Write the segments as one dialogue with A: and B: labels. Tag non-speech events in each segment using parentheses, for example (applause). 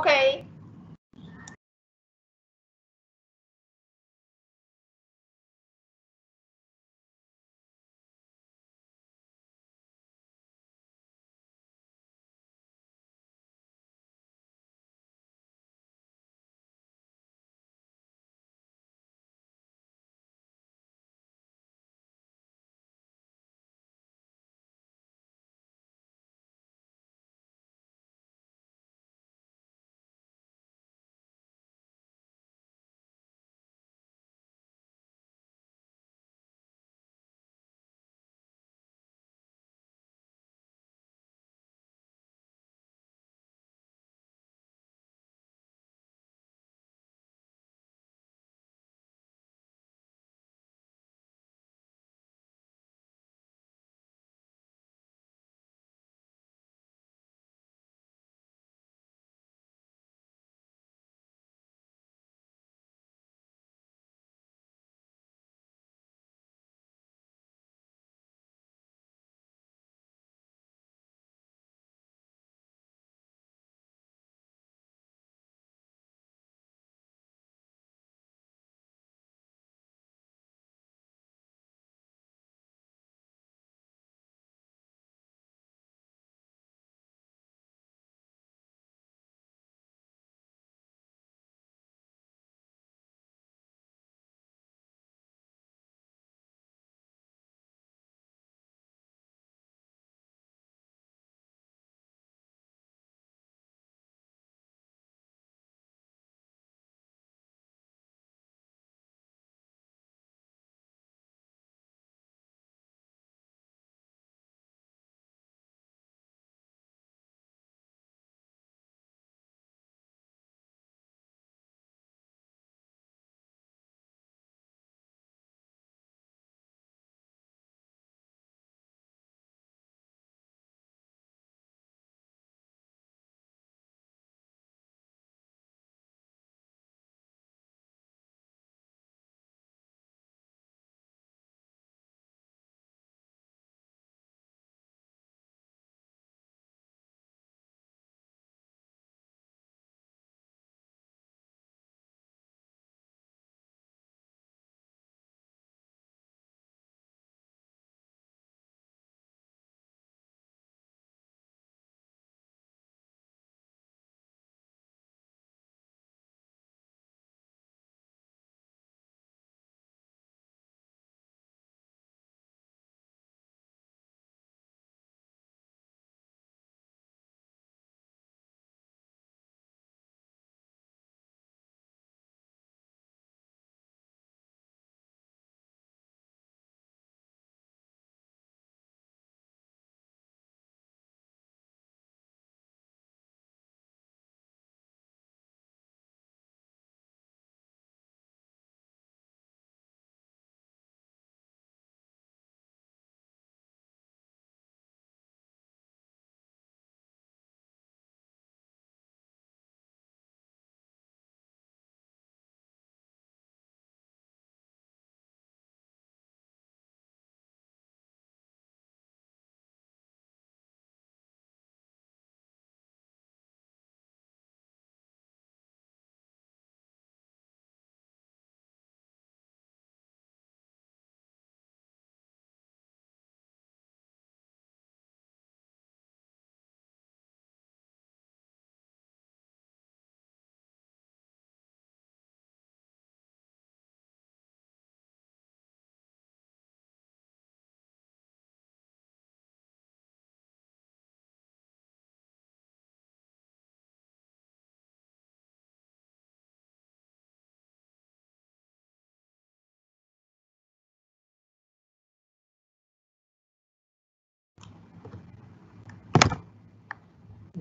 A: Okay.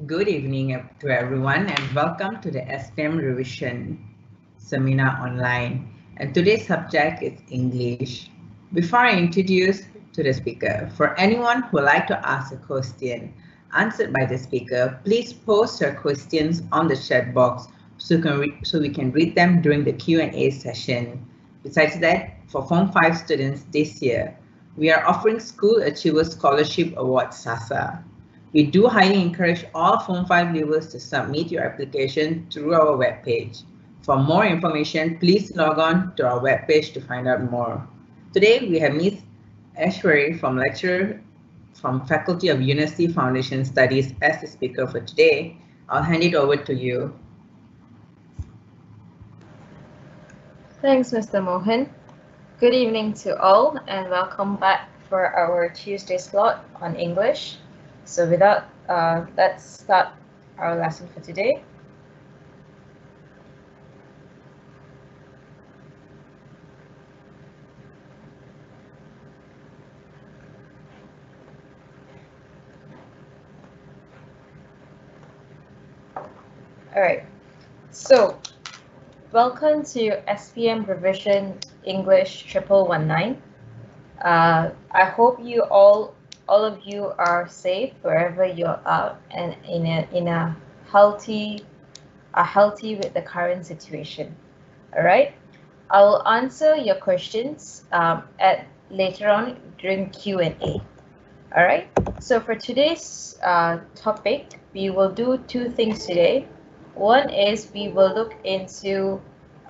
B: Good evening to everyone and welcome to the SPM revision seminar online. And today's subject is English. Before I introduce to the speaker, for anyone who would like to ask a question answered by the speaker, please post your questions on the chat box so, so we can read them during the Q&A session. Besides that, for Form 5 students this year, we are offering School Achiever Scholarship Award SASA We do highly encourage all Form 5 viewers to submit your application through our webpage. For more information, please log on to our webpage to find out more. Today, we have Ms. Ayeswary from lecturer from Faculty of University Foundation Studies as the speaker for today. I'll hand it over to you.
A: Thanks, Mr. Mohan. Good evening to all and welcome back for our Tuesday slot on English. So without, uh, let's start our lesson for today. All right, so Welcome to SPM Revision English Triple One Nine. Uh, I hope you all, all of you are safe wherever you're out and in a in a healthy, are healthy with the current situation. All right. I will answer your questions um, at later on during Q and A. All right. So for today's uh, topic, we will do two things today. One is we will look into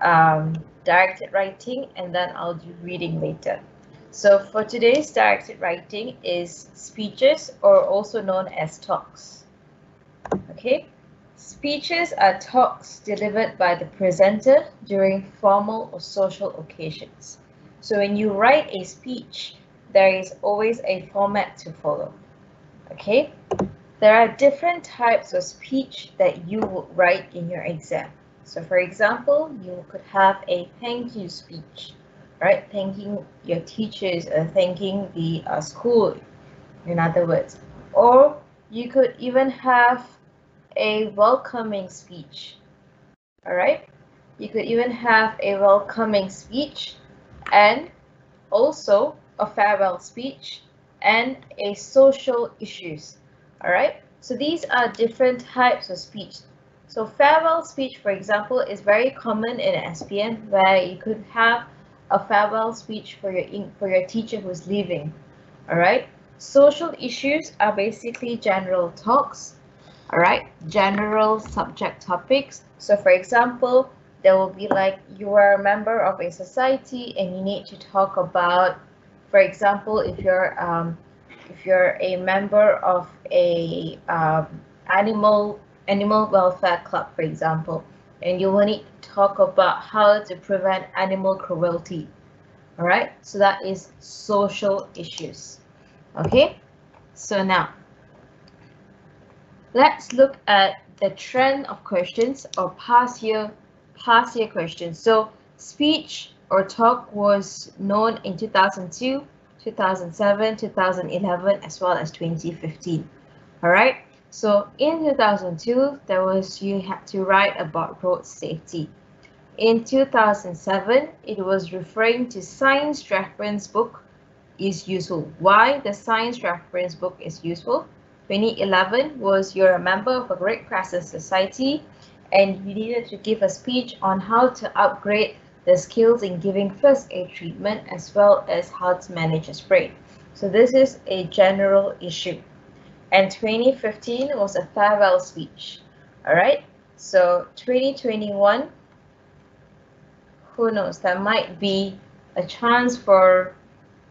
A: um, directed writing and then I'll do reading later. So for today's directed writing is speeches or also known as talks. Okay, speeches are talks delivered by the presenter during formal or social occasions. So when you write a speech, there is always a format to follow. Okay, there are different types of speech that you would write in your exam. So for example, you could have a thank you speech, right? Thanking your teachers or thanking the uh, school, in other words. Or you could even have a welcoming speech, all right? You could even have a welcoming speech and also a farewell speech and a social issues all right, so these are different types of speech. So farewell speech, for example, is very common in SPM where you could have a farewell speech for your for your teacher who's leaving. All right. Social issues are basically general talks. All right. General subject topics. So for example, there will be like you are a member of a society and you need to talk about, for example, if you're um, if you're a member of a um, animal animal welfare club, for example, and you will need to talk about how to prevent animal cruelty. All right, so that is social issues. Okay, so now let's look at the trend of questions or past year past year questions. So speech or talk was known in 2002 2007, 2011, as well as 2015. All right. So in 2002, there was you had to write about road safety. In 2007, it was referring to science reference book is useful. Why the science reference book is useful? 2011 was you're a member of a Red Crescent Society and you needed to give a speech on how to upgrade the skills in giving first aid treatment as well as how to manage a sprain. So this is a general issue. And 2015 was a farewell speech. All right. So 2021, who knows, there might be a chance for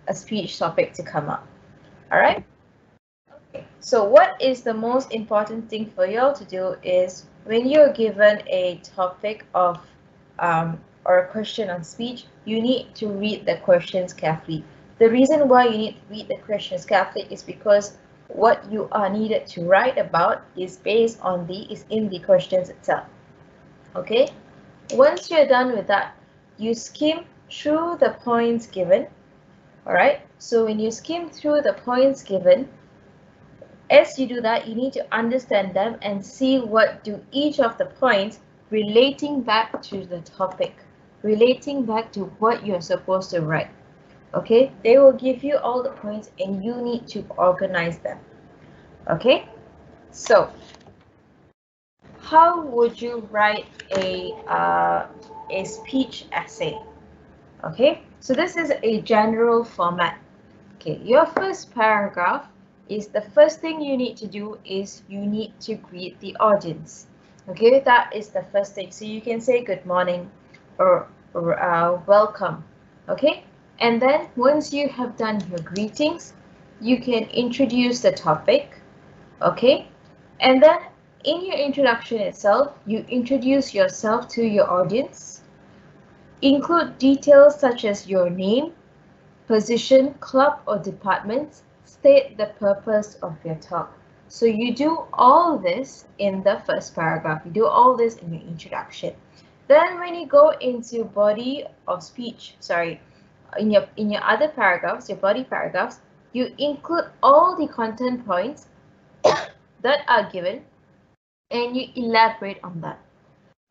A: a speech topic to come up. All right. Okay. So what is the most important thing for you all to do is when you're given a topic of um, or a question on speech, you need to read the questions carefully. The reason why you need to read the questions carefully is because what you are needed to write about is based on the is in the questions itself. Okay, once you're done with that, you skim through the points given. All right, so when you skim through the points given, as you do that, you need to understand them and see what do each of the points relating back to the topic relating back to what you're supposed to write. Okay, they will give you all the points and you need to organize them. Okay, so how would you write a, uh, a speech essay? Okay, so this is a general format. Okay, your first paragraph is the first thing you need to do is you need to greet the audience. Okay, that is the first thing. So you can say good morning or, or uh, welcome. Okay, and then once you have done your greetings, you can introduce the topic. Okay, and then in your introduction itself, you introduce yourself to your audience. Include details such as your name, position, club or department, state the purpose of your talk. So you do all this in the first paragraph. You do all this in your introduction. Then when you go into body of speech, sorry, in your in your other paragraphs, your body paragraphs, you include all the content points (coughs) that are given and you elaborate on that.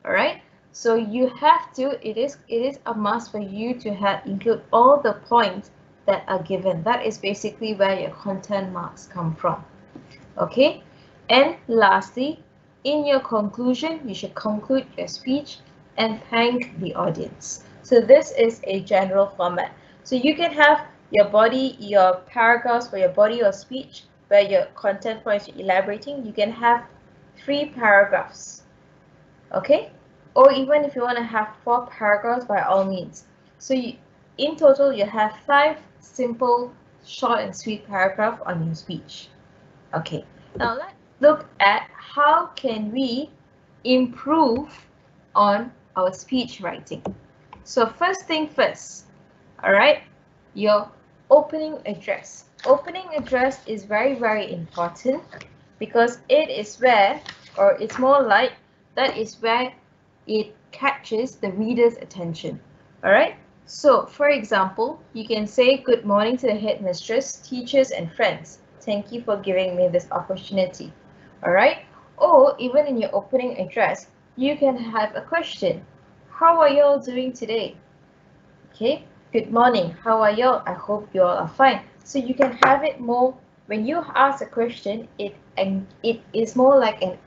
A: All right. So you have to, it is, it is a must for you to have include all the points that are given. That is basically where your content marks come from. Okay. And lastly, in your conclusion, you should conclude your speech and thank the audience. So this is a general format. So you can have your body, your paragraphs for your body or speech, where your content points you're elaborating, you can have three paragraphs. Okay? or even if you want to have four paragraphs by all means. So you, in total, you have five simple, short and sweet paragraph on your speech. Okay, now let's look at how can we improve on our speech writing. So first thing first, all right, your opening address. Opening address is very, very important because it is where, or it's more like, that is where it catches the reader's attention. All right. So, for example, you can say good morning to the headmistress, teachers, and friends. Thank you for giving me this opportunity. All right. Or even in your opening address, you can have a question. How are you all doing today? Okay. Good morning. How are you all? I hope you all are fine. So you can have it more when you ask a question. It and it is more like an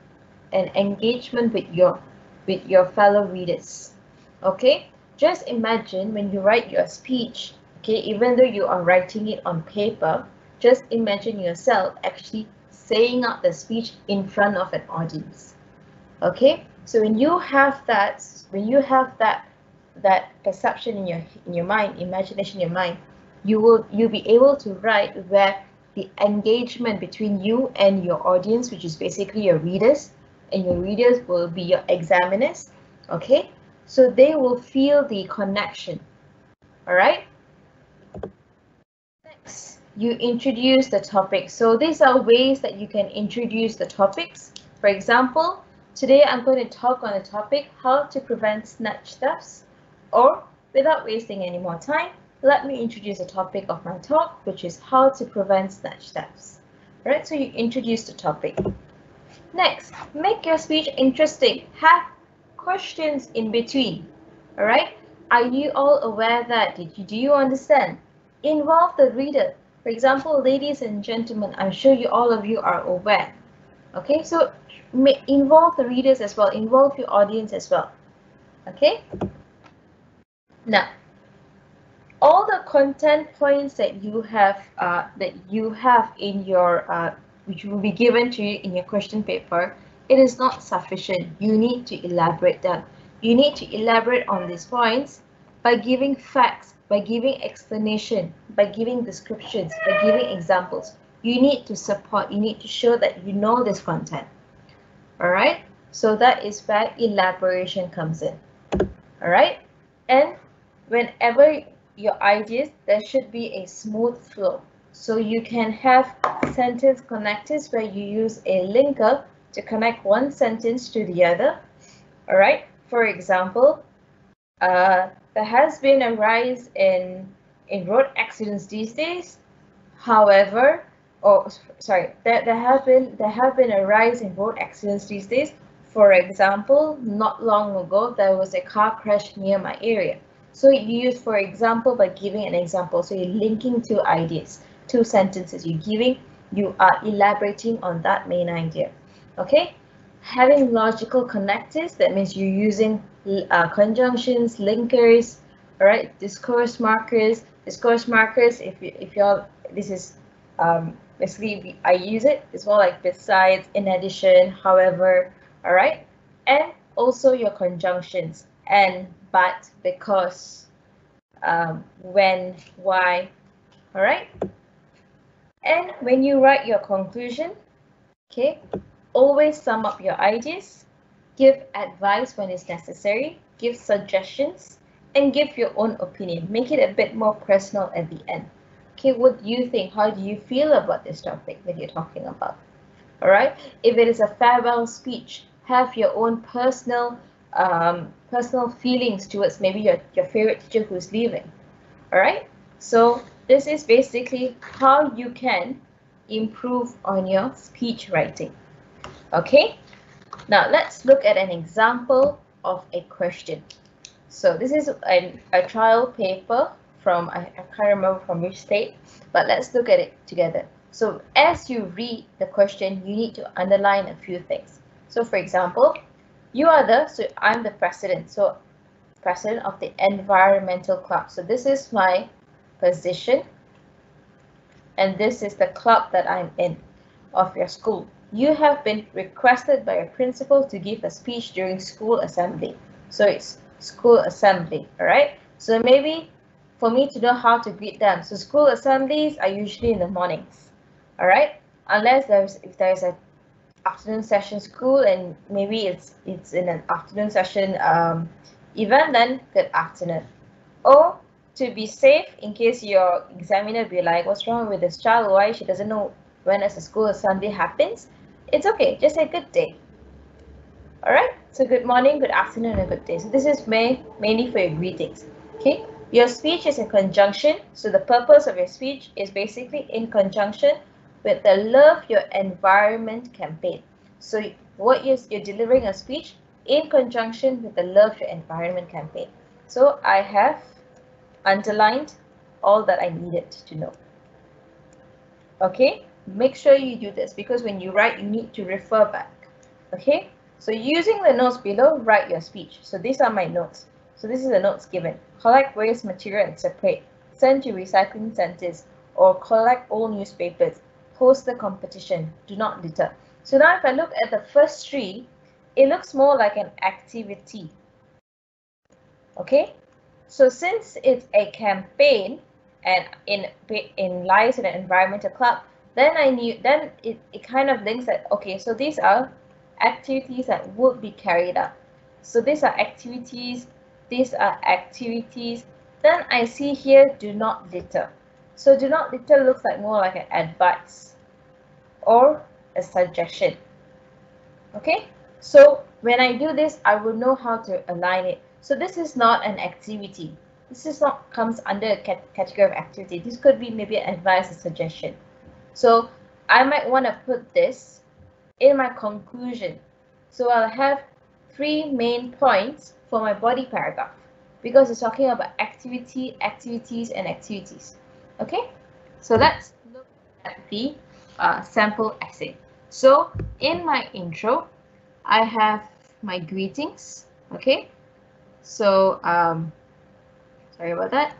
A: an engagement with your with your fellow readers. Okay, just imagine when you write your speech, okay, even though you are writing it on paper, just imagine yourself actually saying out the speech in front of an audience. Okay, so when you have that, when you have that that perception in your in your mind, imagination in your mind, you will you'll be able to write where the engagement between you and your audience, which is basically your readers, and your readers will be your examiners, okay? So they will feel the connection, all right? Next, you introduce the topic. So these are ways that you can introduce the topics. For example, today I'm going to talk on the topic how to prevent snatch thefts or without wasting any more time, let me introduce the topic of my talk, which is how to prevent snatch thefts. All right, so you introduce the topic. Next, make your speech interesting. Have questions in between. All right. Are you all aware that? Did you do you understand? Involve the reader. For example, ladies and gentlemen, I'm sure you all of you are aware. Okay, so involve the readers as well. Involve your audience as well. Okay. Now, all the content points that you have uh, that you have in your uh, which will be given to you in your question paper, it is not sufficient. You need to elaborate that. You need to elaborate on these points by giving facts, by giving explanation, by giving descriptions, by giving examples. You need to support, you need to show that you know this content. All right, so that is where elaboration comes in. All right, and whenever your ideas, there should be a smooth flow. So you can have sentence connectors where you use a linker to connect one sentence to the other. All right. For example, uh, there has been a rise in in road accidents these days. However, oh sorry, there, there have been there have been a rise in road accidents these days. For example, not long ago there was a car crash near my area. So you use for example by giving an example. So you're linking two ideas two sentences you're giving, you are elaborating on that main idea. Okay, having logical connectors, that means you're using uh, conjunctions, linkers, all right, discourse markers. Discourse markers, if, you, if you're, this is um, basically I use it. It's more like besides, in addition, however, all right? And also your conjunctions and, but, because, um, when, why, all right? And when you write your conclusion, okay, always sum up your ideas, give advice when it's necessary, give suggestions, and give your own opinion. Make it a bit more personal at the end. Okay, what do you think? How do you feel about this topic that you're talking about? All right. If it is a farewell speech, have your own personal um, personal feelings towards maybe your, your favorite teacher who's leaving. All right. So this is basically how you can improve on your speech writing. Okay. Now let's look at an example of a question. So this is a, a trial paper from, I, I can't remember from which state, but let's look at it together. So as you read the question, you need to underline a few things. So for example, you are the, so I'm the president, so president of the environmental club. So this is my position, and this is the club that I'm in of your school. You have been requested by your principal to give a speech during school assembly. So it's school assembly, all right? So maybe for me to know how to greet them. So school assemblies are usually in the mornings, all right? Unless there's if there's a afternoon session school and maybe it's it's in an afternoon session um, event, then good afternoon. Or to be safe, in case your examiner be like, what's wrong with this child? Why she doesn't know when as a school assembly happens? It's okay, just say good day. All right. So good morning, good afternoon, and good day. So this is may, mainly for your greetings. Okay. Your speech is in conjunction. So the purpose of your speech is basically in conjunction with the Love Your Environment campaign. So what you're, you're delivering a speech in conjunction with the Love Your Environment campaign. So I have underlined all that I needed to know. Okay, make sure you do this because when you write, you need to refer back. Okay, so using the notes below, write your speech. So these are my notes. So this is the notes given. Collect waste material and separate. Send to recycling centers or collect old newspapers. Post the competition. Do not litter. So now if I look at the first three, it looks more like an activity. Okay, so since it's a campaign and in in lies in an environmental club, then I knew then it, it kind of links that okay, so these are activities that would be carried out. So these are activities, these are activities. Then I see here, do not litter. So do not litter looks like more like an advice or a suggestion. Okay, so when I do this, I will know how to align it. So this is not an activity. This is not comes under a category of activity. This could be maybe an advice or suggestion. So I might want to put this in my conclusion. So I'll have three main points for my body paragraph because it's talking about activity, activities, and activities. Okay, so let's look at the uh, sample essay. So in my intro, I have my greetings. Okay, so um, sorry about that.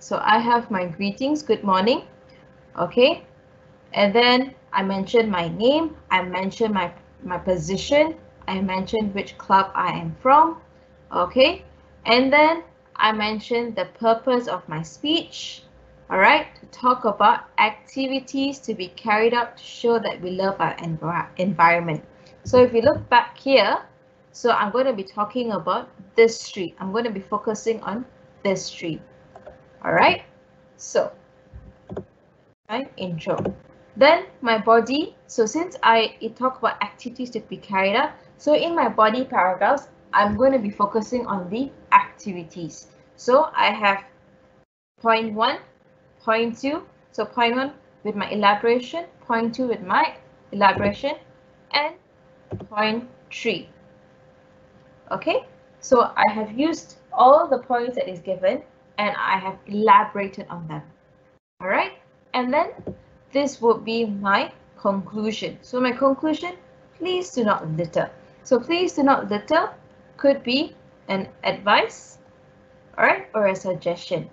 A: So I have my greetings, good morning. Okay, and then I mentioned my name, I mentioned my, my position, I mentioned which club I am from, okay? And then I mentioned the purpose of my speech, all right, to talk about activities to be carried out to show that we love our env environment. So if you look back here, so I'm going to be talking about this street. I'm going to be focusing on this street. All right, so my intro. Then my body, so since I talk about activities to be carried out, so in my body paragraphs, I'm going to be focusing on the activities. So I have point one, point two, so point one with my elaboration, point two with my elaboration, and point three. Okay, so I have used all the points that is given and I have elaborated on them. All right, and then this would be my conclusion. So my conclusion, please do not litter. So please do not litter could be an advice, all right, or a suggestion.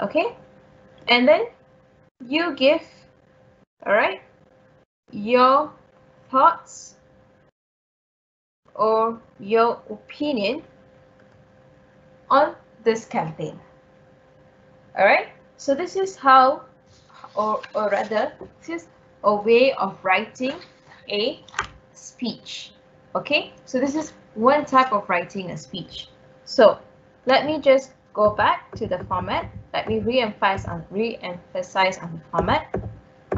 A: Okay, and then you give all right, your thoughts or your opinion on this campaign. All right, so this is how, or, or rather, this is a way of writing a speech. Okay, so this is one type of writing a speech. So let me just go back to the format. Let me re-emphasize on re-emphasize on the format.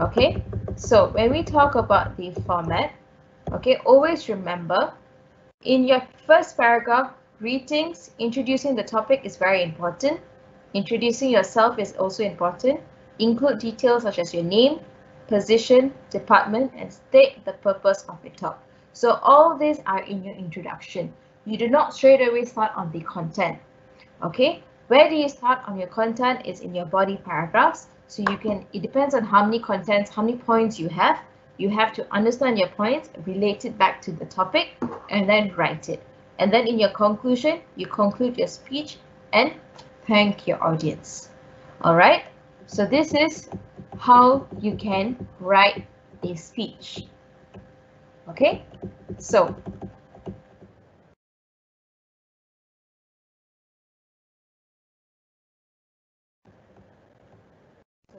A: Okay, so when we talk about the format, okay, always remember in your first paragraph, greetings, introducing the topic is very important. Introducing yourself is also important. Include details such as your name, position, department, and state the purpose of the talk. So all these are in your introduction. You do not straight away start on the content. Okay, where do you start on your content is in your body paragraphs. So you can, it depends on how many contents, how many points you have. You have to understand your points, relate it back to the topic, and then write it. And then in your conclusion, you conclude your speech and thank your audience. All right, so this is how you can write a speech. Okay, so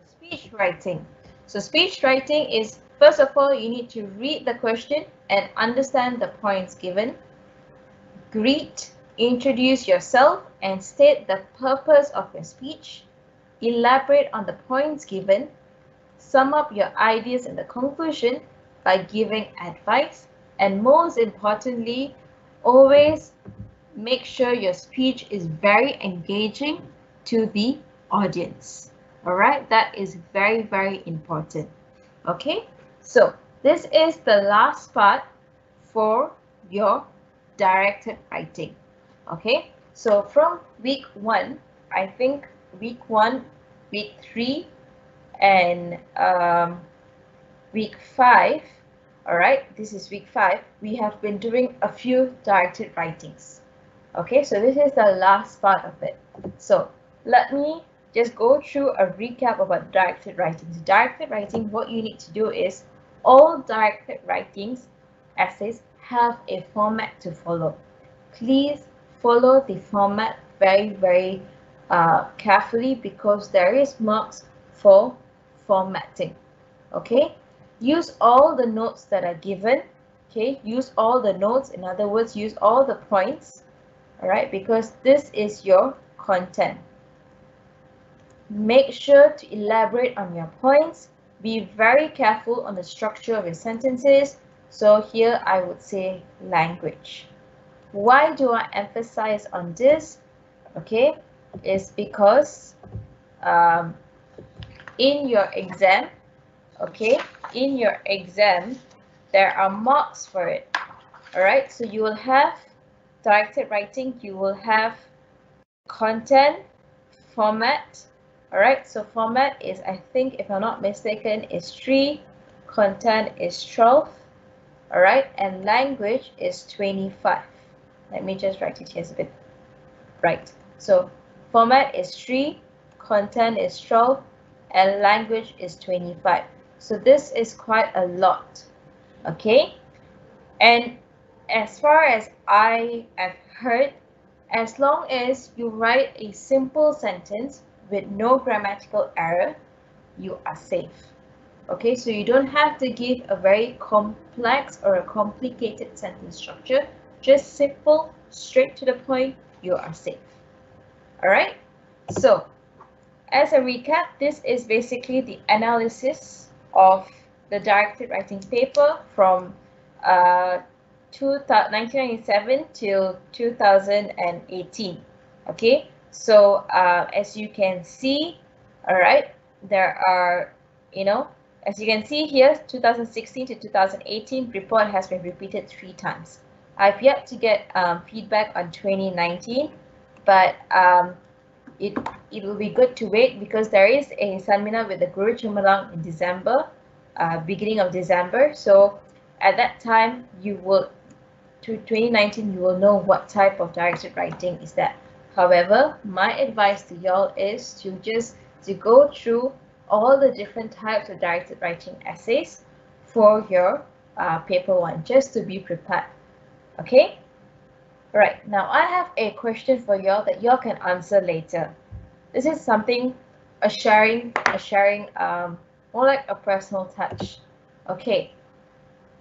A: speech writing. So speech writing is, first of all, you need to read the question and understand the points given. Greet, introduce yourself and state the purpose of your speech. Elaborate on the points given. Sum up your ideas in the conclusion by giving advice. And most importantly, always make sure your speech is very engaging to the audience. All right, that is very, very important. Okay, so this is the last part for your directed writing. Okay, so from week one, I think week one, week three, and um, week five, all right, this is week five, we have been doing a few directed writings. Okay, so this is the last part of it. So let me just go through a recap about directed writings. Directed writing, what you need to do is all directed writings, essays, have a format to follow. Please follow the format very, very uh, carefully because there is marks for formatting. Okay, use all the notes that are given. Okay, use all the notes. In other words, use all the points. All right, because this is your content. Make sure to elaborate on your points. Be very careful on the structure of your sentences. So here I would say language. Why do I emphasize on this? Okay, is because um, in your exam, okay, in your exam, there are marks for it. All right, so you will have directed writing, you will have content, format, all right, so format is, I think, if I'm not mistaken, is 3, content is 12, all right, and language is 25. Let me just write it here a bit. Right, so format is 3, content is 12, and language is 25. So this is quite a lot, okay? And as far as I have heard, as long as you write a simple sentence with no grammatical error, you are safe. Okay, so you don't have to give a very complex or a complicated sentence structure. Just simple, straight to the point, you are safe. All right, so as a recap, this is basically the analysis of the directed writing paper from uh, 1997 till 2018. Okay, so uh, as you can see, all right, there are, you know, as you can see here, 2016 to 2018 report has been repeated three times. I've yet to get um, feedback on 2019, but um, it, it will be good to wait because there is a seminar with the Guru Cemerlang in December, uh, beginning of December. So at that time, you will, to 2019, you will know what type of directed writing is that. However, my advice to y'all is to just to go through all the different types of directed writing essays for your uh, paper one, just to be prepared. Okay? Right, now I have a question for y'all that y'all can answer later. This is something, a sharing, a sharing, um, more like a personal touch. Okay,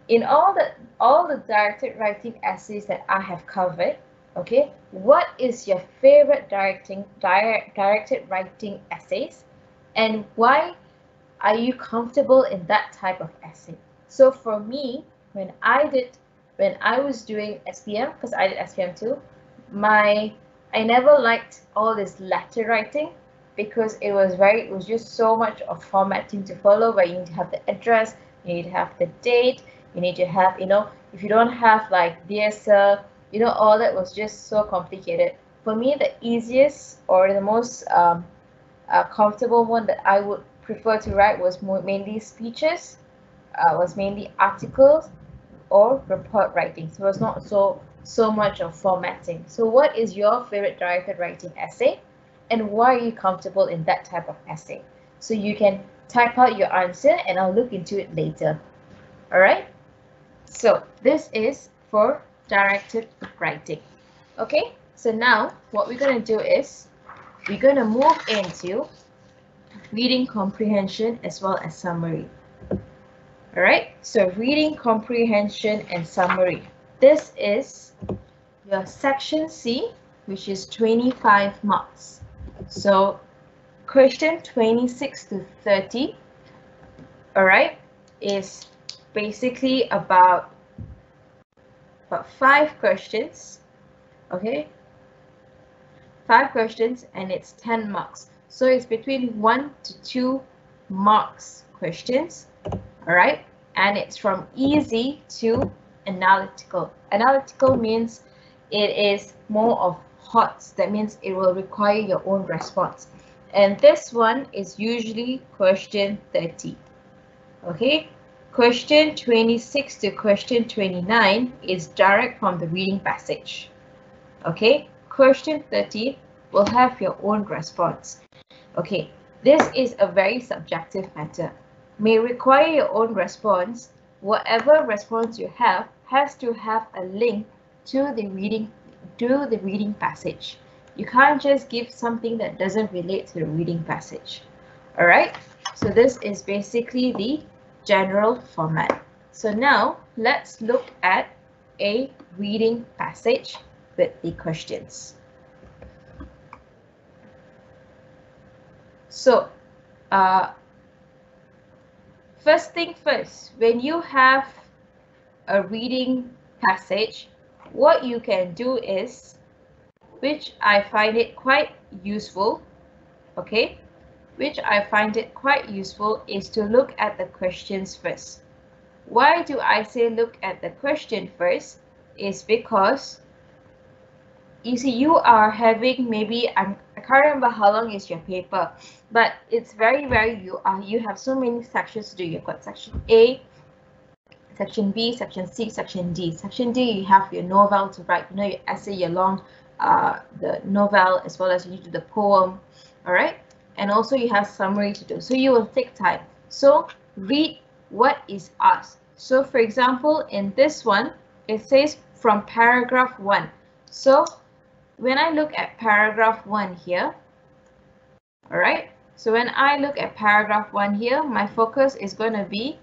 A: in all the all the directed writing essays that I have covered, okay, what is your favorite directing direct directed writing essays, and why are you comfortable in that type of essay? So for me, when I did when I was doing SPM, because I did SPM too, my I never liked all this letter writing because it was very it was just so much of formatting to follow where you need to have the address, you need to have the date, you need to have, you know, if you don't have like DSL, you know, all that was just so complicated. For me, the easiest or the most um, uh, comfortable one that I would prefer to write was mainly speeches, uh, was mainly articles, or report writing. So it's not so so much of formatting. So what is your favorite directed writing essay and why are you comfortable in that type of essay? So you can type out your answer and I'll look into it later. All right. So this is for directed writing. Okay. So now what we're going to do is we're going to move into reading comprehension as well as summary. All right, so reading comprehension and summary. This is your section C, which is 25 marks. So question 26 to 30, all right, is basically about, about five questions, okay? Five questions and it's 10 marks. So it's between one to two marks questions, all right? and it's from easy to analytical. Analytical means it is more of hot. That means it will require your own response. And this one is usually question 30. Okay, question 26 to question 29 is direct from the reading passage. Okay, question 30 will have your own response. Okay, this is a very subjective matter may require your own response, whatever response you have has to have a link to the reading to the reading passage. You can't just give something that doesn't relate to the reading passage. All right, so this is basically the general format. So now let's look at a reading passage with the questions. So uh, first thing first, when you have a reading passage, what you can do is, which I find it quite useful, okay, which I find it quite useful is to look at the questions first. Why do I say look at the question first? Is because you see you are having maybe I'm, remember how long is your paper? But it's very very you are you have so many sections to do. You've got section A section B section C section D. Section D you have your novel to write. You know your essay your long uh, the novel as well as you do the poem. All right and also you have summary to do. So you will take time. So read what is asked. So for example in this one it says from paragraph one. So when I look at paragraph 1 here, all right, so when I look at paragraph 1 here, my focus is going to be,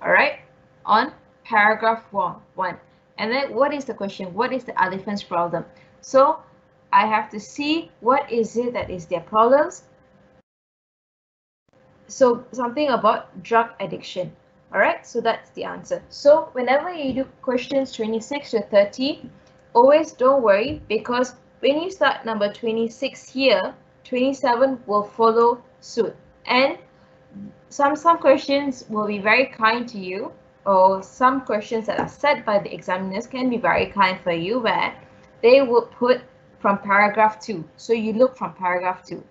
A: all right, on paragraph 1. one. And then what is the question? What is the elephant's problem? So I have to see what is it that is their problems. So something about drug addiction. All right, so that's the answer. So whenever you do questions 26 to 30, always don't worry because when you start number 26 here, 27 will follow suit. And some, some questions will be very kind to you or some questions that are set by the examiners can be very kind for you where they will put from paragraph 2. So you look from paragraph 2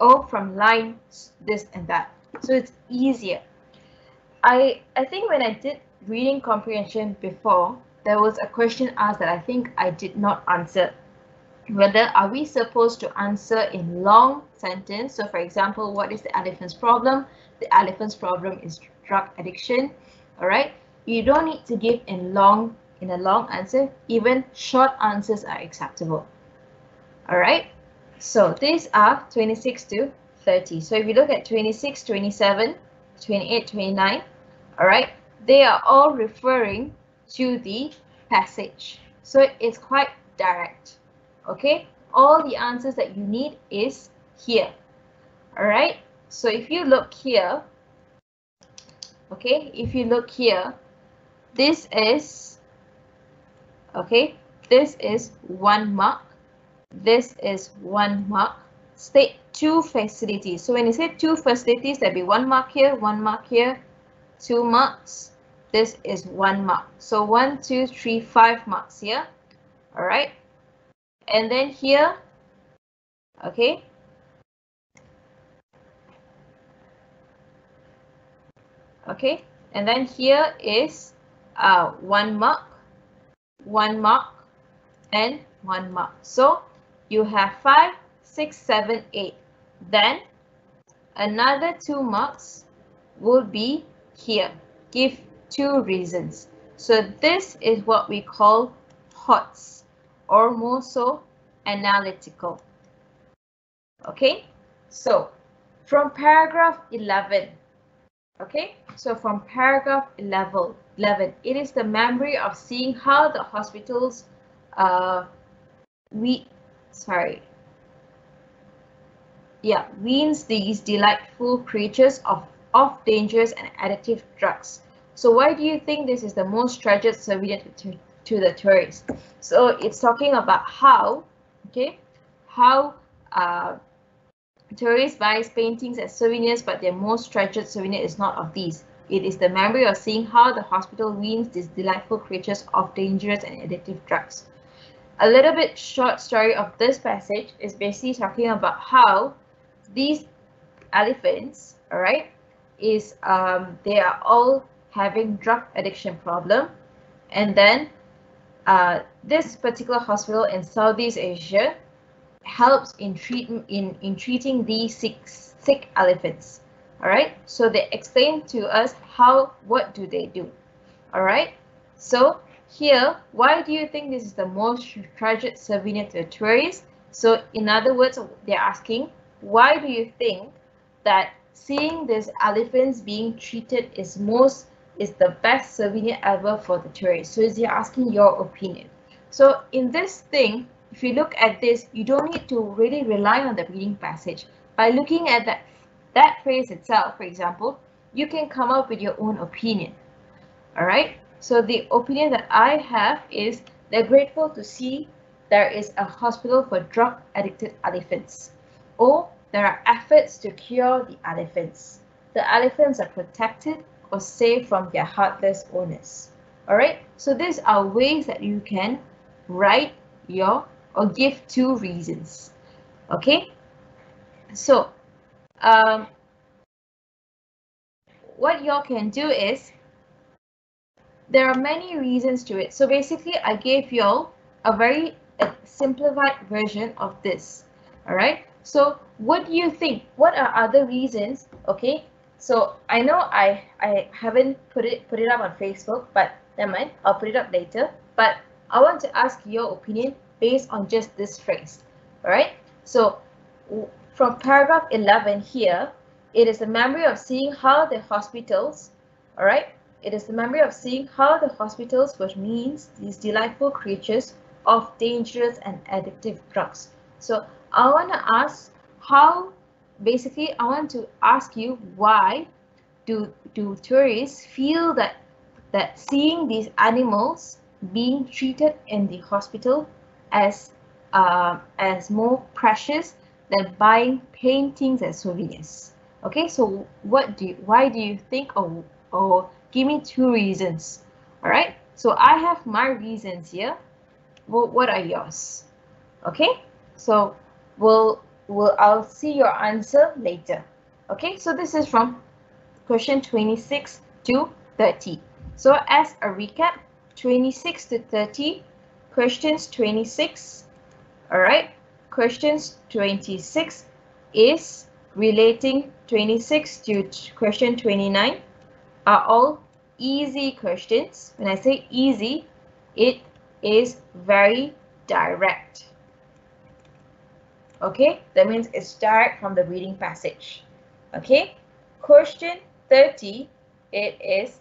A: or from line this and that. So it's easier. I, I think when I did reading comprehension before, there was a question asked that I think I did not answer whether are we supposed to answer in long sentence. So for example, what is the elephant's problem? The elephant's problem is drug addiction. All right. You don't need to give in long in a long answer. Even short answers are acceptable. All right. So these are 26 to 30. So if you look at 26, 27, 28, 29, all right, they are all referring to the passage. So it's quite direct. Okay, all the answers that you need is here. All right, so if you look here, okay, if you look here, this is, okay, this is one mark, this is one mark, state two facilities. So when you say two facilities, there'll be one mark here, one mark here, two marks. This is one mark. So one, two, three, five marks here. All right. And then here, okay. Okay. And then here is uh, one mark, one mark, and one mark. So you have five, six, seven, eight. Then another two marks will be here. Give two reasons. So this is what we call HOTS or more so analytical. Okay, so from paragraph 11, okay, so from paragraph 11, 11 it is the memory of seeing how the hospitals, uh, we, sorry, yeah, weans these delightful creatures of, of dangerous and addictive drugs. So why do you think this is the most treasured souvenir to, the tourists? So it's talking about how, okay, how uh, tourists buy paintings as souvenirs, but their most treasured souvenir is not of these. It is the memory of seeing how the hospital weans these delightful creatures of dangerous and addictive drugs. A little bit short story of this passage is basically talking about how these elephants, all right, is um, they are all having drug addiction problem, and then uh, this particular hospital in Southeast Asia helps in treat in in treating these sick sick elephants. All right, so they explain to us how what do they do. All right, so here, why do you think this is the most treasured souvenir to tourists? So in other words, they're asking why do you think that seeing these elephants being treated is most is the best souvenir ever for the tourists? So they're asking your opinion. So in this thing, if you look at this, you don't need to really rely on the reading passage. By looking at that, that phrase itself, for example, you can come up with your own opinion. All right. So the opinion that I have is they're grateful to see there is a hospital for drug addicted elephants or there are efforts to cure the elephants. The elephants are protected or save from their heartless owners. Alright, so these are ways that you can write your or give two reasons. Okay, so um, what y'all can do is there are many reasons to it. So basically, I gave y'all a very a simplified version of this. All right. So what do you think? What are other reasons? Okay, so I know I I haven't put it put it up on Facebook, but never mind. I'll put it up later. But I want to ask your opinion based on just this phrase. All right. So from paragraph 11 here, it is the memory of seeing how the hospitals, all right, it is the memory of seeing how the hospitals, which means these delightful creatures of dangerous and addictive drugs. So I want to ask how, basically, I want to ask you why do, do tourists feel that, that seeing these animals being treated in the hospital as, uh, as more precious than buying paintings as souvenirs? Okay, so what do you, why do you think or, or give me two reasons? All right, so I have my reasons here. Well, what are yours? Okay, so we'll, we'll, I'll see your answer later. Okay, so this is from question 26 to 30. So as a recap, 26 to 30, questions 26, All right, questions 26 is relating 26 to question 29 are all easy questions. When I say easy, it is very direct. Okay, that means it's direct from the reading passage. Okay, question 30, it is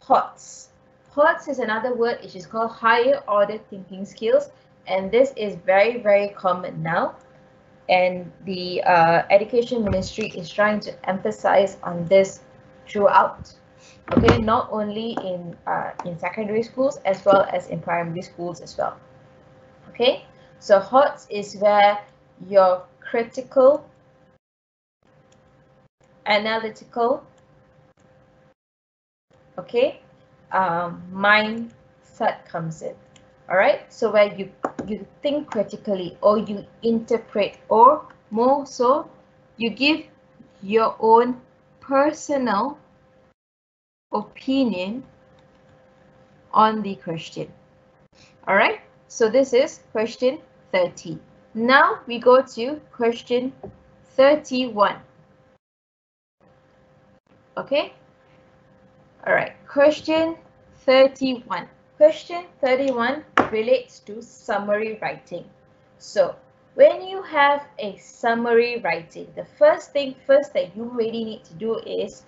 A: HOTS. HOTS is another word which is called higher order thinking skills and this is very very common now. And the uh, education ministry is trying to emphasize on this throughout. Okay? Not only in uh, in secondary schools as well as in primary schools as well. Okay? So HOTS is where your critical analytical okay um, mindset comes in. All right so where you you think critically or you interpret or more so you give your own personal opinion on the question. All right so this is question 30 now we go to question 31 okay all right question 31 question 31 relates to summary writing so when you have a summary writing the first thing first that you really need to do is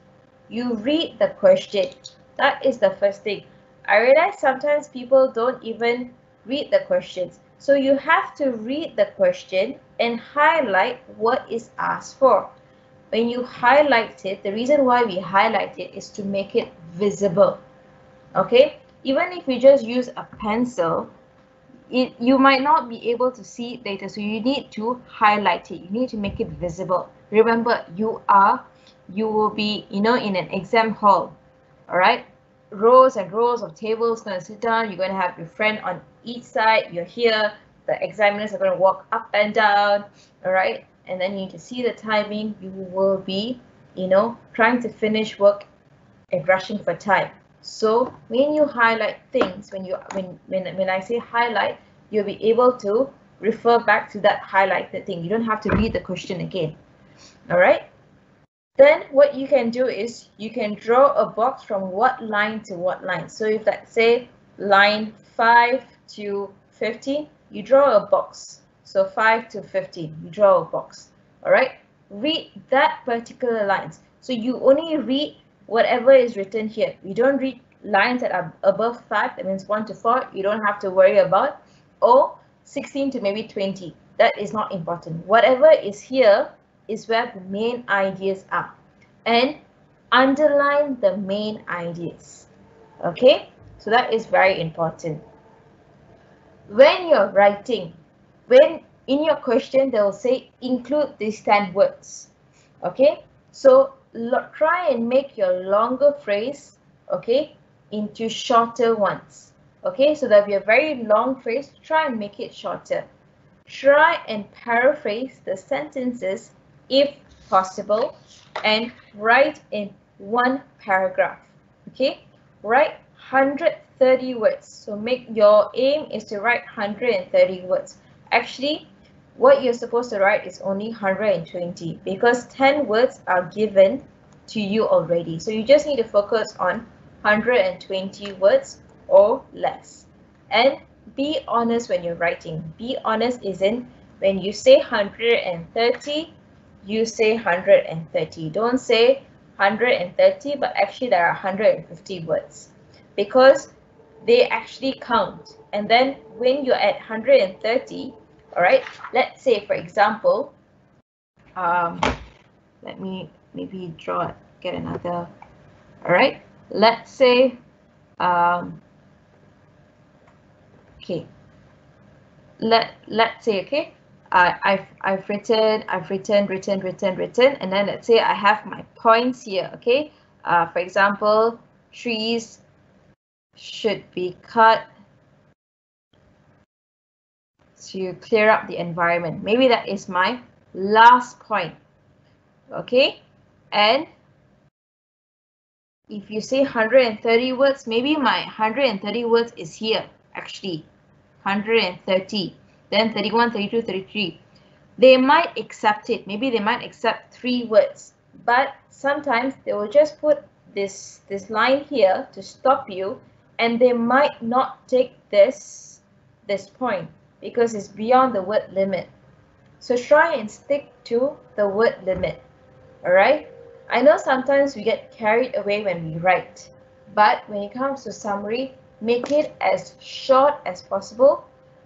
A: you read the question. That is the first thing. I realize sometimes people don't even read the questions. So you have to read the question and highlight what is asked for. When you highlight it, the reason why we highlight it is to make it visible. Okay, even if you just use a pencil, it, you might not be able to see it later. So you need to highlight it. You need to make it visible. Remember, you are you will be, you know, in an exam hall, all right? Rows and rows of tables going to sit down. You're going to have your friend on each side. You're here. The examiners are going to walk up and down, all right? And then you need to see the timing. You will be, you know, trying to finish work and rushing for time. So when you highlight things, when you when when when I say highlight, you'll be able to refer back to that highlighted thing. You don't have to read the question again. All right. Then what you can do is you can draw a box from what line to what line. So if let's say line 5 to 15, you draw a box. So 5 to 15, you draw a box. All right, read that particular lines. So you only read whatever is written here. You don't read lines that are above 5, that means 1 to 4, you don't have to worry about. Or 16 to maybe 20, that is not important. Whatever is here, is where the main ideas are and underline the main ideas okay so that is very important when you're writing when in your question they will say include these 10 words. Okay? So try and make your longer phrase okay into shorter ones. Okay? So that'll be a very long phrase try and make it shorter. Try and paraphrase the sentences if possible and write in one paragraph. Okay? Write 130 words. So make your aim is to write 130 words. Actually what you're supposed to write is only 120 because 10 words are given to you already. So you just need to focus on 120 words or less. And be honest when you're writing. Be honest isn't when you say 130 you say 130. Don't say 130, but actually there are 150 words because they actually count. And then when you're at 130, all right, let's say, for example, um, let me maybe draw, it, get another, all right, let's say, um, okay, let, let's say, okay, I've, I've written, I've written, written, written, written, and then let's say I have my points here, okay? Uh, for example, trees should be cut to clear up the environment. Maybe that is my last point, okay? And if you say 130 words, maybe my 130 words is here, actually, 130. then 31, 32, 33. They might accept it. Maybe they might accept three words, but sometimes they will just put this, this line here to stop you and they might not take this, this point because it's beyond the word limit. So try and stick to the word limit. All right. I know sometimes we get carried away when we write, but when it comes to summary, make it as short as possible.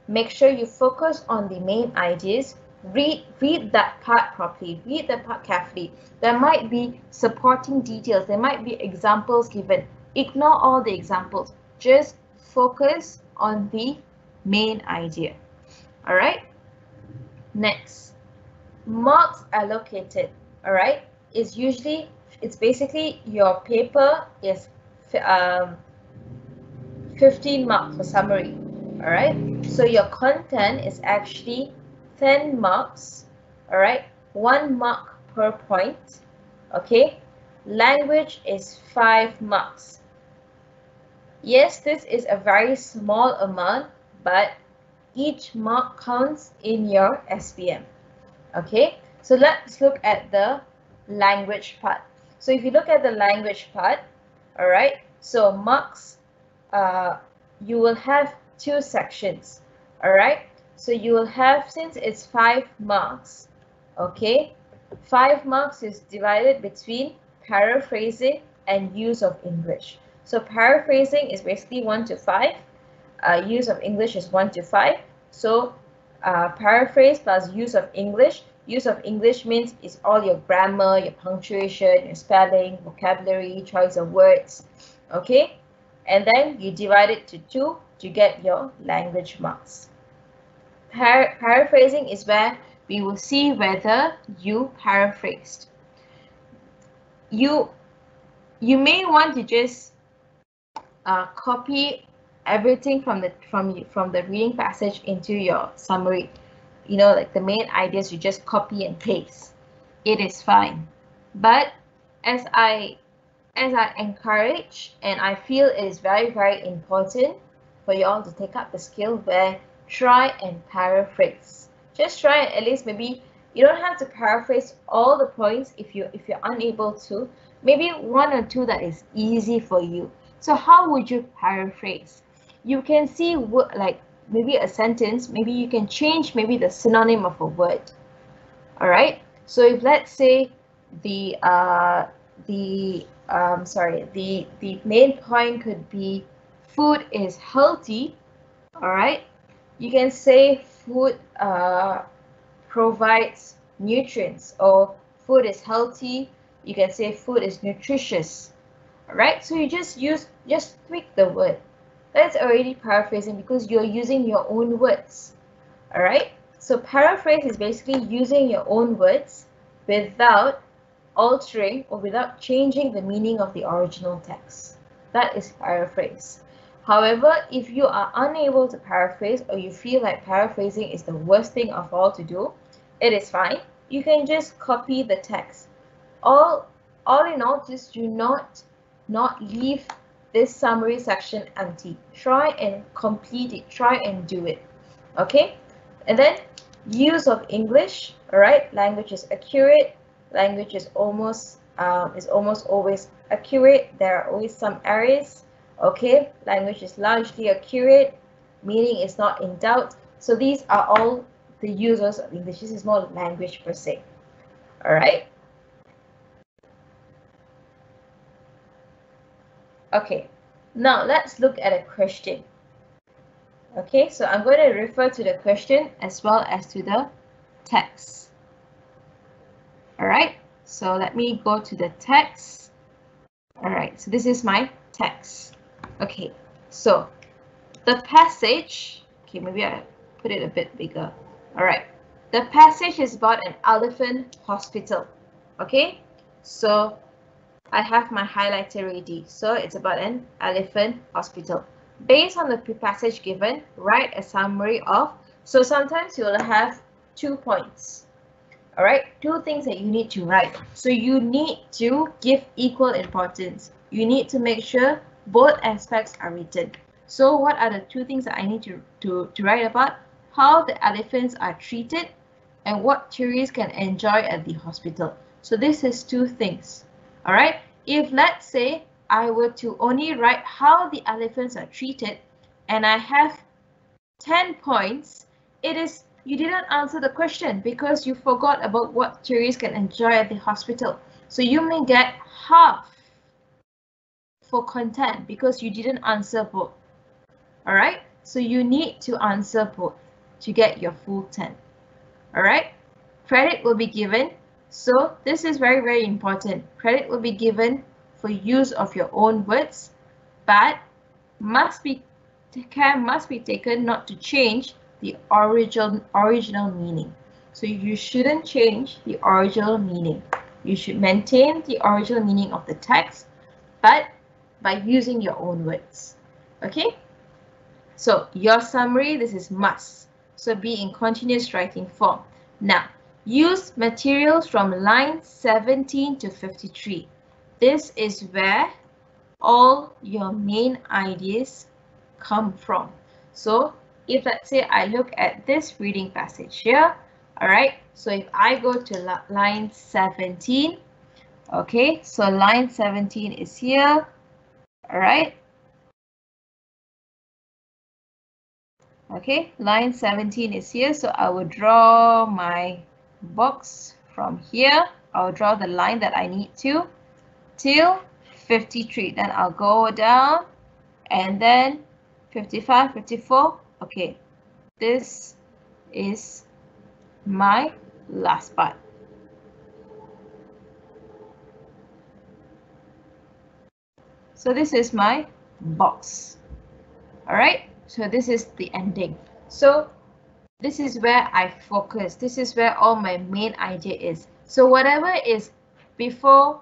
A: Make sure you focus on the main ideas. Read, read that part properly. Read that part carefully. There might be supporting details. There might be examples given. Ignore all the examples. Just focus on the main idea. All right. Next, marks allocated. All right, is usually it's basically your paper is um, 15 marks for summary. All right, so your content is actually 10 marks. All right, one mark per point. Okay, language is five marks. Yes, this is a very small amount, but each mark counts in your SPM. Okay, so let's look at the language part. So if you look at the language part, all right, so marks, uh, you will have two sections, all right? So you will have, since it's five marks, okay, five marks is divided between paraphrasing and use of English. So paraphrasing is basically one to five, uh, use of English is one to five. So uh, paraphrase plus use of English use of English means it's all your grammar, your punctuation, your spelling, vocabulary, choice of words, okay? And then you divide it to two to get your language marks. Par paraphrasing is where we will see whether you paraphrased. You, you may want to just uh, copy everything from the from from the reading passage into your summary you know, like the main ideas, you just copy and paste. It is fine. But as I as I encourage and I feel it is very, very important for you all to take up the skill where try and paraphrase. Just try at least maybe you don't have to paraphrase all the points if you if you're unable to. Maybe one or two that is easy for you. So how would you paraphrase? You can see what like maybe a sentence, maybe you can change maybe the synonym of a word. All right. So if let's say the uh, the um, sorry the the main point could be food is healthy. All right. You can say food uh, provides nutrients or food is healthy. You can say food is nutritious. Right. So you just use just tweak the word that's already paraphrasing because you're using your own words. All right. So paraphrase is basically using your own words without altering or without changing the meaning of the original text. That is paraphrase. However, if you are unable to paraphrase or you feel like paraphrasing is the worst thing of all to do, it is fine. You can just copy the text. All, all in all, just do not, not leave this summary section empty. Try and complete it. Try and do it. Okay. And then use of English. All right. Language is accurate. Language is almost um, is almost always accurate. There are always some errors. Okay. Language is largely accurate. Meaning is not in doubt. So these are all the users of English. This is more language per se. All right. Okay, now let's look at a question. Okay, so I'm going to refer to the question as well as to the text. All right, so let me go to the text. All right, so this is my text. Okay, so the passage, okay, maybe I put it a bit bigger. All right, the passage is about an elephant hospital. Okay, so I have my highlighter ready. So it's about an elephant hospital. Based on the passage given, write a summary of. So sometimes you'll have two points. All right, two things that you need to write. So you need to give equal importance. You need to make sure both aspects are written. So what are the two things that I need to, to, to write about? how the elephants are treated and what tourists can enjoy at the hospital. So this is two things. All right. If let's say I were to only write how the elephants are treated and I have 10 points, it is you didn't answer the question because you forgot about what tourists can enjoy at the hospital. So you may get half for content because you didn't answer both. All right, so you need to answer both to get your full 10. All right, credit will be given. So this is very, very important. Credit will be given for use of your own words, but must be care must be taken not to change the original original meaning. So you shouldn't change the original meaning. You should maintain the original meaning of the text, but by using your own words. Okay? So your summary, this is must. So be in continuous writing form. Now, use materials from line 17 to 53. This is where all your main ideas come from. So if let's say I look at this reading passage here, all right, so if I go to line 17, okay, so line 17 is here, all right. Okay, line 17 is here, so I will draw my box from here. I'll draw the line that I need to till 53. Then I'll go down and then 55, 54. Okay, this is my last part. So this is my box. All right, so this is the ending. So this is where I focus. This is where all my main idea is. So whatever is before,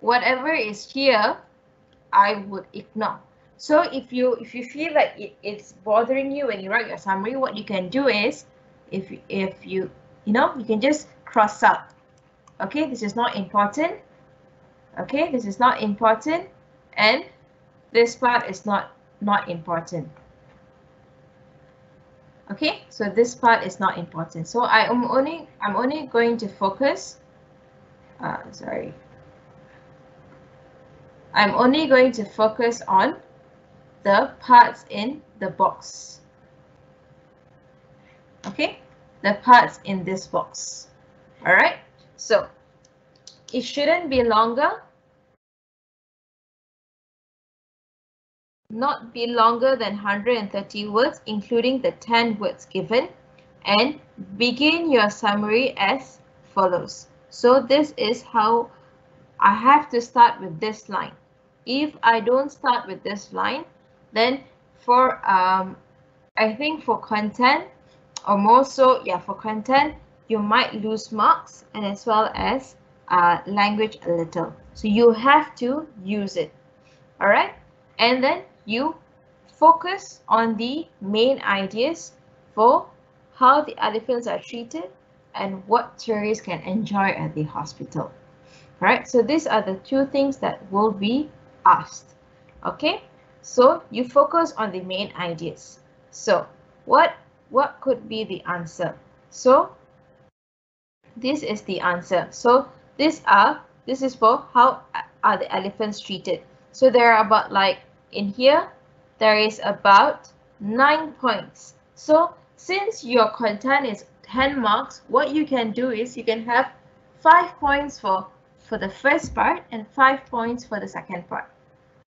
A: whatever is here, I would ignore. So if you if you feel like it, it's bothering you when you write your summary, what you can do is if if you you know you can just cross out. Okay, this is not important. Okay, this is not important, and this part is not not important. Okay, so this part is not important. So I am only I'm only going to focus. Uh, sorry. I'm only going to focus on the parts in the box. Okay, the parts in this box. All right, so it shouldn't be longer. Not be longer than 130 words, including the 10 words given, and begin your summary as follows. So this is how I have to start with this line. If I don't start with this line, then for, um, I think for content, or more so, yeah, for content, you might lose marks and as well as uh, language a little. So you have to use it. All right. And then you focus on the main ideas for how the elephants are treated and what tourists can enjoy at the hospital. All right. So these are the two things that will be asked. Okay. So you focus on the main ideas. So what, what could be the answer? So this is the answer. So these are, this is for how are the elephants treated. So there are about like in here, there is about nine points. So since your content is 10 marks, what you can do is you can have five points for, for the first part and five points for the second part.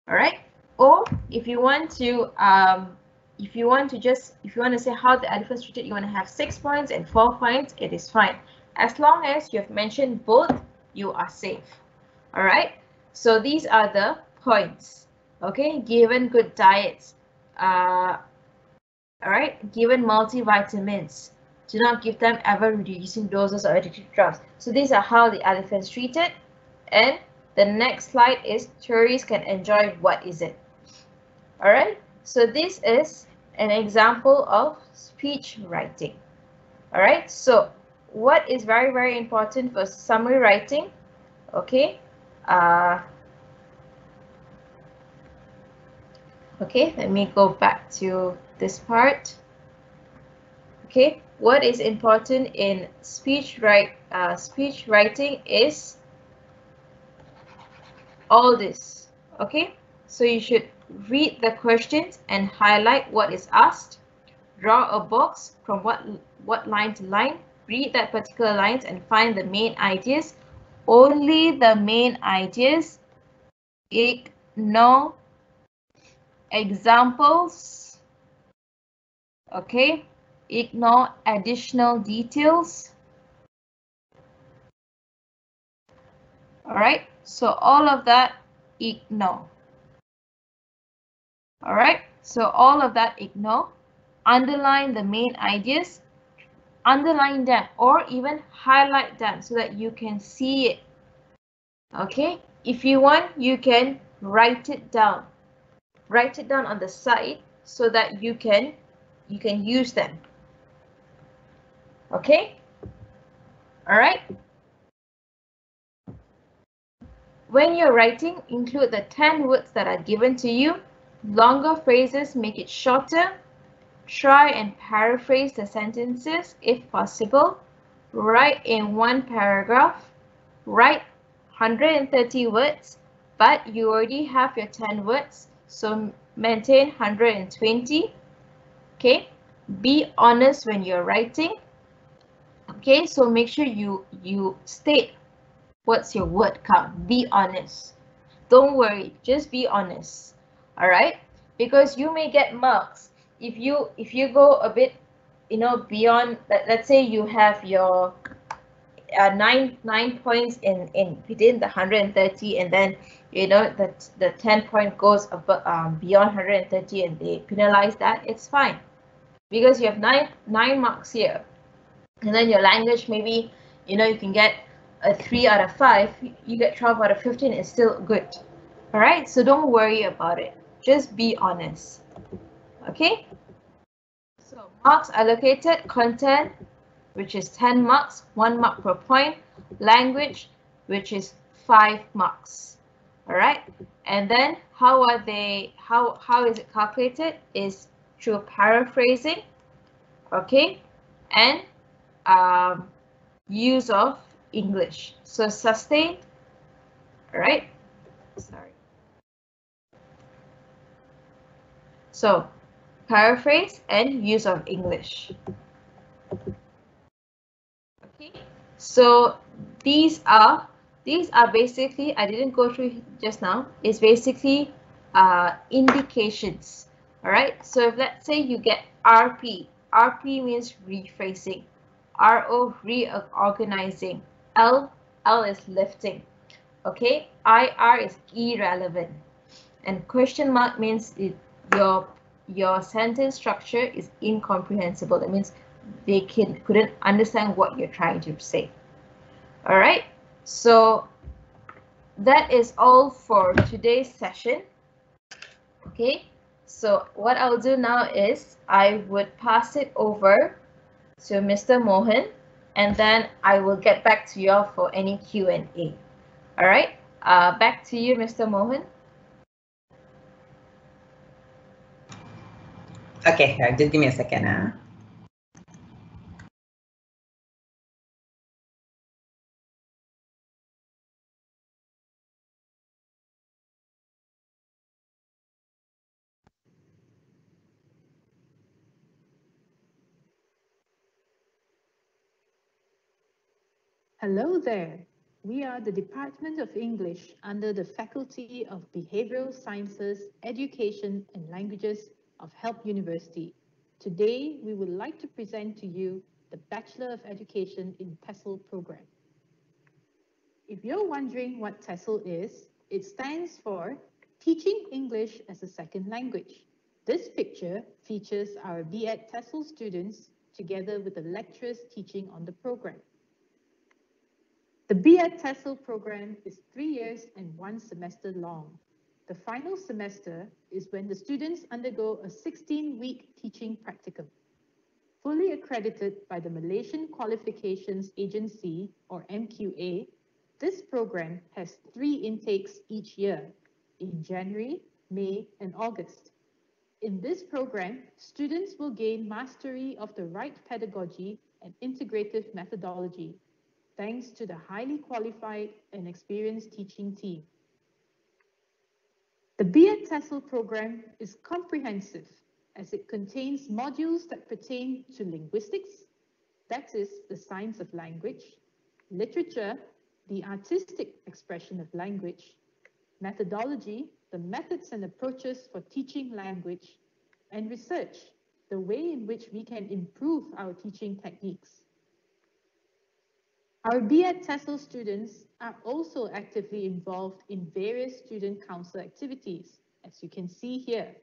A: All right. Or if you want to, um, if you want to just, if you want to say how the elephant treated, you want to have six points and four points, it is fine. As long as you have mentioned both, you are safe. All right. So these are the points. Okay. Given good diets. Uh, all right. Given multivitamins. Do not give them ever reducing doses of addictive drugs. So these are how the elephants treated. And the next slide is tourists can enjoy what is it? All right, so this is an example of speech writing. All right, so what is very, very important for summary writing? Okay, uh, okay, let me go back to this part. Okay, what is important in speech write uh, speech writing is all this. Okay, so you should read the questions and highlight what is asked. Draw a box from what what line to line. Read that particular lines and find the main ideas. Only the main ideas. Ignore examples. Okay, ignore additional details. All right, so all of that ignore. All right, so all of that ignore. Underline the main ideas, underline them or even highlight them so that you can see it. Okay, if you want, you can write it down. Write it down on the side so that you can you can use them. Okay, all right. When you're writing, include the 10 words that are given to you. Longer phrases make it shorter. Try and paraphrase the sentences if possible. Write in one paragraph. Write 130 words, but you already have your 10 words, so maintain 120. Okay, be honest when you're writing. Okay, so make sure you you state What's your word count? Be honest. Don't worry, just be honest. All right? Because you may get marks if you if you go a bit, you know, beyond. Let, let's say you have your uh, nine nine points in in within the 130, and then you know that the 10 point goes above, um, beyond 130, and they penalize that. It's fine because you have nine nine marks here, and then your language maybe you know you can get a 3 out of 5, you get 12 out of 15 is still good. All right, so don't worry about it. Just be honest. Okay? So marks allocated, content, which is 10 marks, 1 mark per point, language, which is 5 marks. All right, and then how are they, how, how is it calculated? Is through paraphrasing, okay, and um, use of English. So sustain, All right. Sorry. So paraphrase and use of English. Okay, so these are these are basically I didn't go through just now. It's basically uh, indications. All right. So if let's say you get RP, RP means rephrasing, RO reorganizing, L, L is lifting. Okay, IR is irrelevant. And question mark means it, your your sentence structure is incomprehensible. That means they can, couldn't understand what you're trying to say. All right, so that is all for today's session. Okay, so what I'll do now is I would pass it over to Mr. Mohan and then I will get back to you all for any Q&A. All right, uh, back to you, Mr. Mohan.
B: Okay, just give me a second. Uh.
C: Hello there. We are the Department of English under the Faculty of Behavioral Sciences, Education and Languages of HELP University. Today, we would like to present to you the Bachelor of Education in TESOL program. If you're wondering what TESOL is, it stands for Teaching English as a Second Language. This picture features our BEd TESOL students together with the lecturers teaching on the program. The BEd TESOL program is three years and one semester long. The final semester is when the students undergo a 16-week teaching practicum. Fully accredited by the Malaysian Qualifications Agency, or MQA, this program has three intakes each year, in January, May, and August. In this program, students will gain mastery of the right pedagogy and integrative methodology, thanks to the highly qualified and experienced teaching team. The B.Ed TESOL program is comprehensive as it contains modules that pertain to linguistics, that is, the science of language, literature, the artistic expression of language, methodology, the methods and approaches for teaching language, and research, the way in which we can improve our teaching techniques. Our B.Ed TESOL students are also actively involved in various student council activities, as you can see here.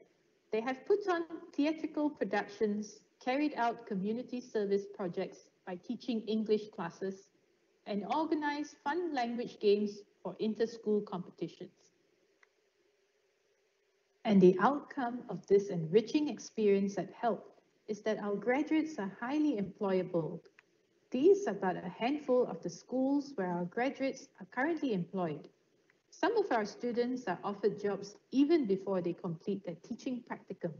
C: They have put on theatrical productions, carried out community service projects by teaching English classes, and organized fun language games for inter-school competitions. And the outcome of this enriching experience at HELP is that our graduates are highly employable these are but a handful of the schools where our graduates are currently employed. Some of our students are offered jobs even before they complete their teaching practicum,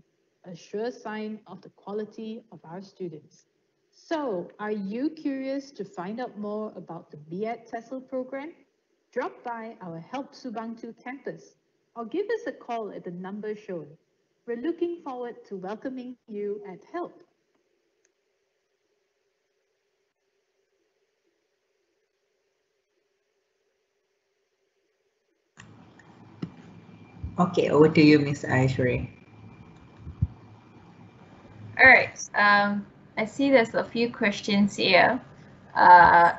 C: a sure sign of the quality of our students. So, are you curious to find out more about the B.Ed TESOL program? Drop by our HELP Subang 2 campus or give us a call at the number shown. We're looking forward to welcoming you at HELP.
B: Okay, over to you, Miss Ayeswary.
A: All right. Um, I see there's a few questions here. Uh,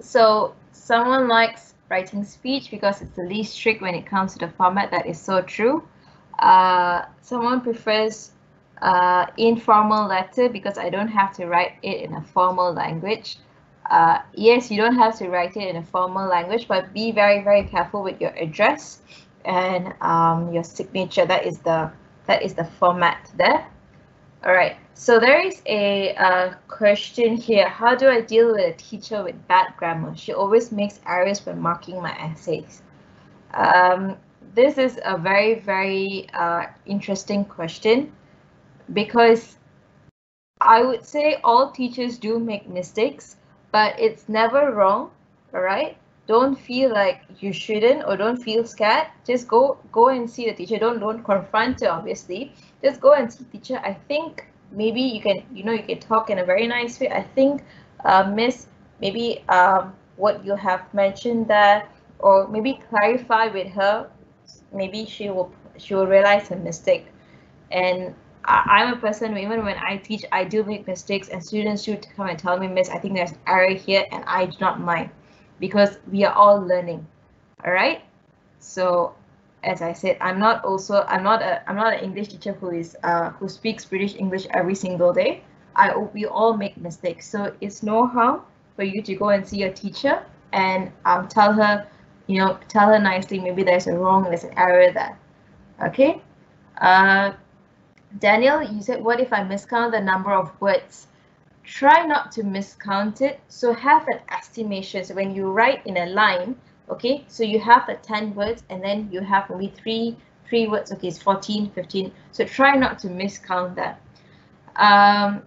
A: so someone likes writing speech because it's the least strict when it comes to the format. That is so true. Uh, someone prefers uh, informal letter because I don't have to write it in a formal language. Uh, yes, you don't have to write it in a formal language, but be very, very careful with your address and um, your signature. That is the that is the format there. All right. So there is a, question here. How do I deal with a teacher with bad grammar? She always makes errors when marking my essays. Um, this is a very very uh, interesting question because I would say all teachers do make mistakes, but it's never wrong. All right don't feel like you shouldn't or don't feel scared just go go and see the teacher. Don't don't confront her obviously. Just go and see teacher. I think maybe you can you know you can talk in a very nice way. I think uh, miss maybe um, what you have mentioned there or maybe clarify with her maybe she will she will realize her mistake. And I, am a person even when I teach I do make mistakes and students should come and tell me miss I think there's error here and I do not mind because we are all learning all right so as i said i'm not also i'm not a i'm not an english teacher who is uh who speaks british english every single day. I we all make mistakes. So it's no harm for you to go and see your teacher and um, tell her you know tell her nicely maybe there's a wrong there's an error there okay? Uh daniel you said what if i miscount the number of words try not to miscount it. So have an estimation. So when you write in a line, okay, so you have a 10 words and then you have only three, three words, okay, it's 14, 15. So try not to miscount that. Um,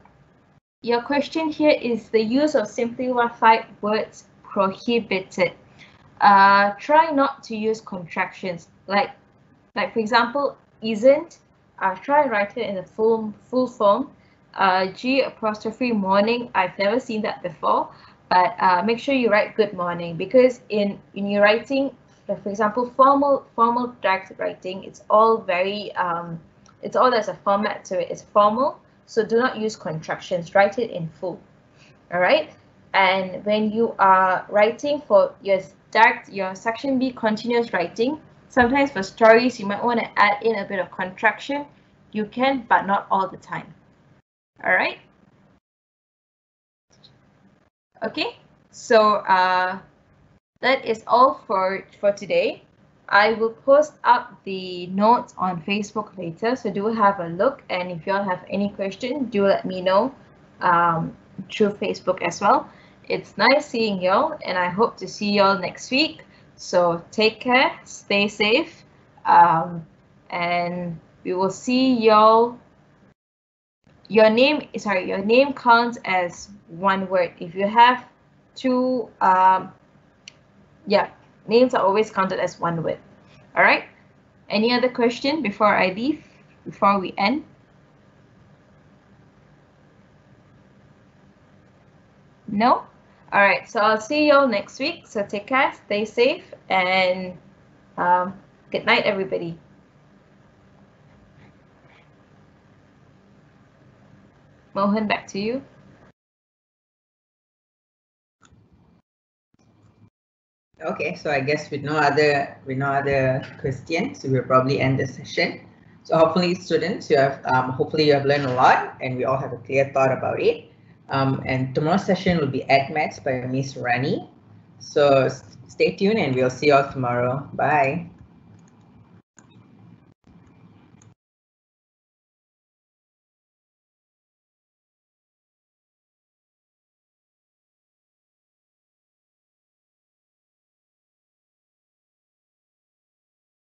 A: your question here is the use of simplified words prohibited. Uh, try not to use contractions like, like for example, isn't. Uh, try and write it in a full full form uh, G apostrophe morning. I've never seen that before, but uh, make sure you write good morning because in in your writing, for example, formal formal direct writing, it's all very um, it's all there's a format to it. It's formal, so do not use contractions. Write it in full. All right. And when you are writing for your direct your section B continuous writing, sometimes for stories you might want to add in a bit of contraction. You can, but not all the time. All right. Okay, so uh, that is all for, for today. I will post up the notes on Facebook later, so do have a look. And if you all have any question, do let me know um, through Facebook as well. It's nice seeing y'all, and I hope to see y'all next week. So take care, stay safe, um, and we will see y'all. Your name, sorry, your name counts as one word. If you have two, um, yeah, names are always counted as one word. All right. Any other question before I leave, before we end? No? All right, so I'll see you all next week. So take care, stay safe, and um, good night, everybody. Mohan, back to you.
B: Okay, so I guess with no other with no other questions, we will probably end the session. So hopefully, students, you have um, hopefully you have learned a lot, and we all have a clear thought about it. Um, and tomorrow's session will be AdMaths by Miss Rani. So stay tuned, and we'll see you all tomorrow. Bye.